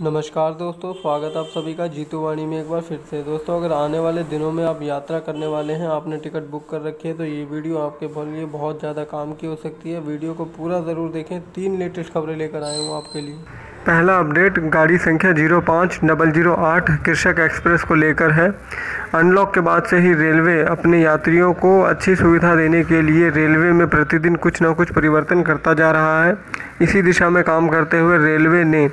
नमस्कार दोस्तों, स्वागत आप सभी का जीतू वाणी में एक बार फिर से। दोस्तों, अगर आने वाले दिनों में आप यात्रा करने वाले हैं, आपने टिकट बुक कर रखी है तो ये वीडियो आपके लिए बहुत ज़्यादा काम की हो सकती है। वीडियो को पूरा ज़रूर देखें। तीन लेटेस्ट खबरें लेकर आए हूँ आपके लिए। पहला अपडेट, गाड़ी संख्या ज़ीरो पाँच, डबल ज़ीरो आठ, कृषक एक्सप्रेस को लेकर है। अनलॉक के बाद से ही रेलवे अपने यात्रियों को अच्छी सुविधा देने के लिए रेलवे में प्रतिदिन कुछ ना कुछ परिवर्तन करता जा रहा है। इसी दिशा में काम करते हुए रेलवे ने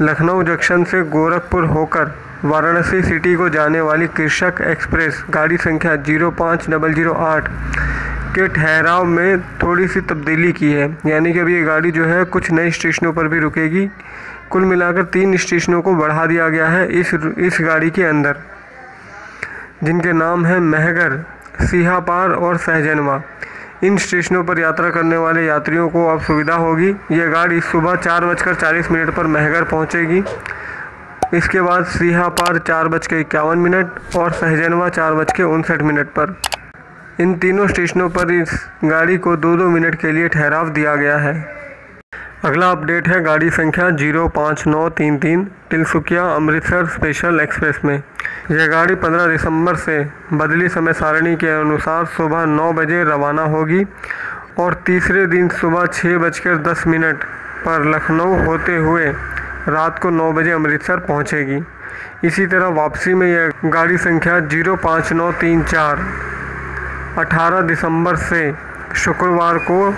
लखनऊ जंक्शन से गोरखपुर होकर वाराणसी सिटी को जाने वाली कृषक एक्सप्रेस, गाड़ी संख्या ज़ीरो पाँच, डबल ज़ीरो आठ के ठहराव में थोड़ी सी तब्दीली की है। यानी कि अभी ये गाड़ी जो है, कुछ नए स्टेशनों पर भी रुकेगी। कुल मिलाकर तीन स्टेशनों को बढ़ा दिया गया है इस इस गाड़ी के अंदर, जिनके नाम हैं महगर, सिहापार और सहजनवा। इन स्टेशनों पर यात्रा करने वाले यात्रियों को अब सुविधा होगी। यह गाड़ी सुबह चार बजकर चालीस मिनट पर महगर पहुंचेगी। इसके बाद सिहापार चार बज के इक्यावन मिनट और सहजनवा चार बज के उनसठ मिनट पर। इन तीनों स्टेशनों पर इस गाड़ी को दो दो मिनट के लिए ठहराव दिया गया है। अगला अपडेट है गाड़ी संख्या ज़ीरो पाँच नौ तीन तीन, तिलसुकिया अमृतसर स्पेशल एक्सप्रेस में। यह गाड़ी 15 दिसंबर से बदली समय सारणी के अनुसार सुबह 9 बजे रवाना होगी और तीसरे दिन सुबह छः बजकर दस मिनट पर लखनऊ होते हुए रात को 9 बजे अमृतसर पहुंचेगी। इसी तरह वापसी में यह गाड़ी संख्या ज़ीरो पाँच नौ तीन चार 18 दिसंबर से शुक्रवार को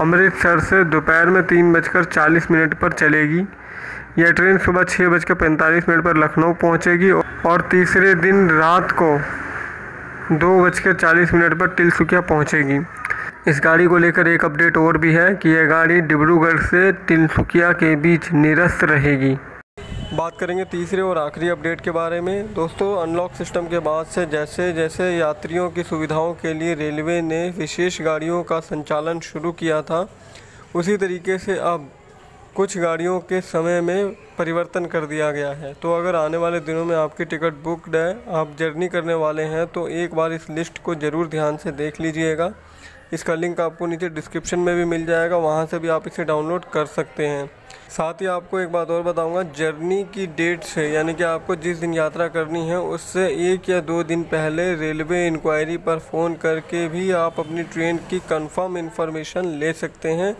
अमृतसर से दोपहर में तीन बजकर चालीस मिनट पर चलेगी। यह ट्रेन सुबह छः बजकर पैंतालीस मिनट पर लखनऊ पहुंचेगी और तीसरे दिन रात को दो बजकर चालीस मिनट पर तिलसुकिया पहुंचेगी। इस गाड़ी को लेकर एक अपडेट और भी है कि यह गाड़ी डिब्रूगढ़ से तिलसुकिया के बीच निरस्त रहेगी। बात करेंगे तीसरे और आखिरी अपडेट के बारे में। दोस्तों अनलॉक सिस्टम के बाद से जैसे जैसे यात्रियों की सुविधाओं के लिए रेलवे ने विशेष गाड़ियों का संचालन शुरू किया था, उसी तरीके से अब कुछ गाड़ियों के समय में परिवर्तन कर दिया गया है। तो अगर आने वाले दिनों में आपकी टिकट बुकड है, आप जर्नी करने वाले हैं तो एक बार इस लिस्ट को ज़रूर ध्यान से देख लीजिएगा। इसका लिंक आपको नीचे डिस्क्रिप्शन में भी मिल जाएगा, वहाँ से भी आप इसे डाउनलोड कर सकते हैं। साथ ही आपको एक बात और बताऊँगा, जर्नी की डेट से, यानी कि आपको जिस दिन यात्रा करनी है, उससे एक या दो दिन पहले रेलवे इंक्वायरी पर फ़ोन करके भी आप अपनी ट्रेन की कंफर्म इन्फॉर्मेशन ले सकते हैं।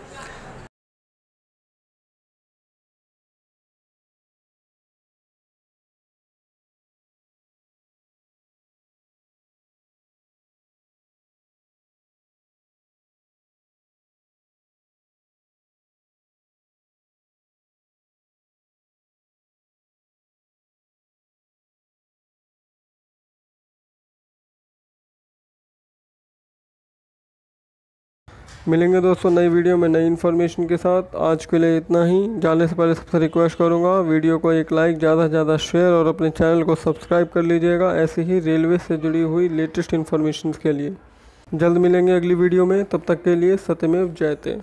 मिलेंगे दोस्तों नई वीडियो में नई इन्फॉर्मेशन के साथ। आज के लिए इतना ही। जाने से पहले सबसे रिक्वेस्ट करूँगा, वीडियो को एक लाइक ज़्यादा से ज़्यादा शेयर और अपने चैनल को सब्सक्राइब कर लीजिएगा ऐसे ही रेलवे से जुड़ी हुई लेटेस्ट इन्फॉर्मेशन के लिए। जल्द मिलेंगे अगली वीडियो में। तब तक के लिए सत्यमेव जयते